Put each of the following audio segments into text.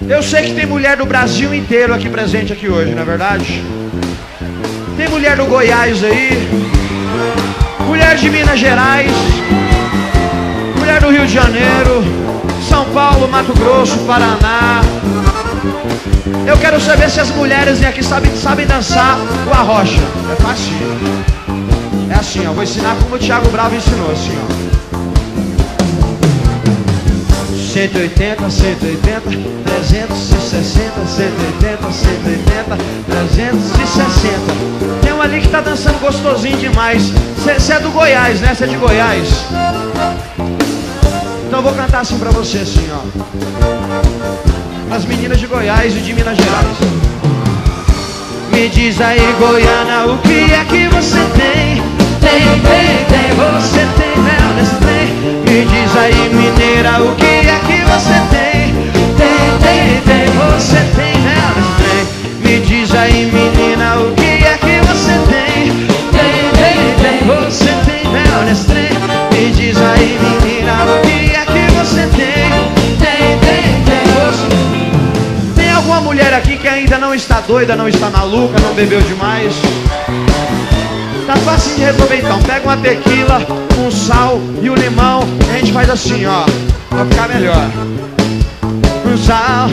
Eu sei que tem mulher do Brasil inteiro aqui presente aqui hoje, não é verdade? Tem mulher do Goiás aí, mulher de Minas Gerais, mulher do Rio de Janeiro, São Paulo, Mato Grosso, Paraná. Eu quero saber se as mulheres aqui sabem, sabem dançar o arrocha. É fácil. É assim, ó. Vou ensinar como o Thiago Bravo ensinou, assim, ó. 180, 180, 360, 180, 180, 360. Tem um ali que tá dançando gostosinho demais. Você é do Goiás, né? Você é de Goiás. Então eu vou cantar assim pra você, assim, ó. As meninas de Goiás e de Minas Gerais. Me diz aí, Goiana, o que é que você tem? Tem, tem, tem, você tem mel nesse trem. Me diz aí, mineira, o que aí, menina, o que é que você tem? Tem, tem, tem, você tem mel nesse trem. Me diz aí, menina, o que é que você tem? Tem, tem, tem, você. Tem alguma mulher aqui que ainda não está doida, não está maluca, não bebeu demais? Tá fácil de resolver então. Pega uma tequila, um sal e um limão. A gente faz assim, ó. Pra ficar melhor. Um sal,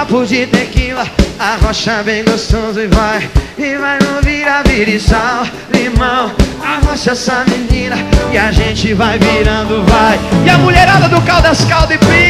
copo de tequila. Arrocha bem gostoso e vai. E vai no vira, vira e sal, limão. Arrocha essa menina. E a gente vai virando, vai. E a mulherada do Caldas Caldo e pira.